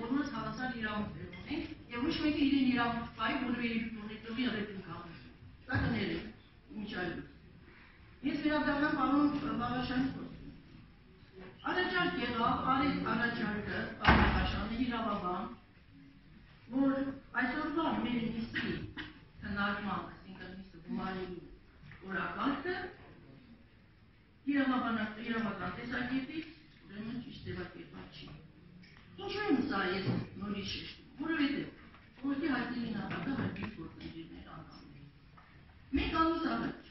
բոլորս հավասար իրավունքներ ունենք եւ ոչ մեկը իրեն իրավունք պայի որևէ տողի ռեպլիկա ունի։ Դա կներեք, ինչ այլ։ Ես վերադառնամ պարոն Բաղաշյանի խոսքին։ Առաջարկ եղավ, արի առաջարկը, պարոն Բաղաշյանը իրավաբան, որ այսօրվա մեր նիստի քննարկման, այսինքն նիստը գումարելու օրակարգը իրավաբանական տեսակետից Սա ես նորից շեշտում, որովհետև որտի հայտնի նավակը հայտնի գործընկերներ անդամներ։ Մեկ ամիս առաջ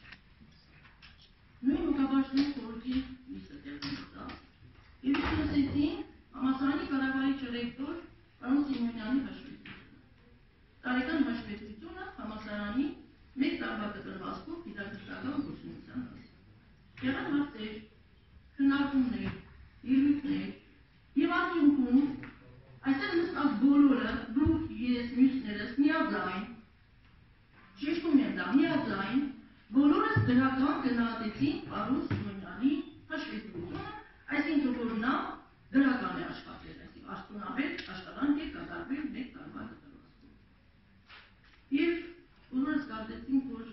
նույն ուղղաբարձության խորհրդի նիստը տեղի ունեցավ եւ իսկ լսեցին համասարանի կառավարիչ ռեկտոր պարոն Սիմոնյանի հաշվետվությունը։ Տարեկան հաշվետվությունը համասարանի մեկ տարվա կտրվածքով դիտարկական գործունեության մասին։ Եղան հարցեր, քննարկումներ, ելույթներ, եւ արդյունքում այստեղ նստած բոլորը, դուք, ես, մյուսներս միաձայն, շեշտում եմ դա, միաձայն, բոլորս դրական գնահատեցին պարոն Սիմոնյանի հաշվետվությունը, այսինքն որ նա դրական է աշխատել, այսինքն աստունավետ աշխատանք է կատարվել մեկ տարվա կտրվածքով։ Եվ բոլորս կարծեցինք, որ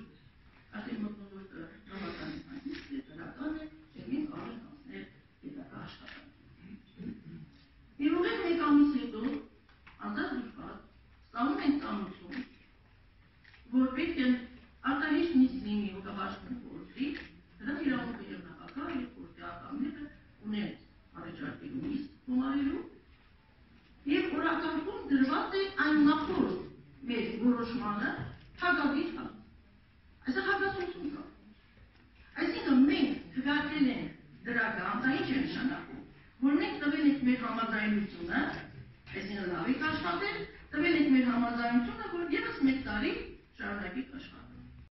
արդեն մտնոլորտը բավականին հայտնի է, դրական է, եւ մենք կարող ենք անցնել հետագա աշխատանքի։ Եվ ուղիղ մեկ ամիս հետո ազատ դուրս ստանում ենք ծանոթում, որ պետք է արտահիշտ նիստ լինի ուղղաբաշխում խորհրդի, դրանք իրավունքը եւ նախագահ եւ խորհրդի անդամները ունեն առաջարկելու նիստ գումարելու եւ օրակարգում դրված է այն նախորդ մեր որոշմանը հակավից հա։ Այսինքն հակասություն կա։ Այսինքն մենք քվեարկել ենք դրական, դա ինչ է նշանակում, որ մենք տվել ենք մեր համաձայնությունը, այսինքն լավ եք աշխատել, տվել ենք մեր համաձայնությունը, որ եւս մեկ տարի շարունակեք աշխատել։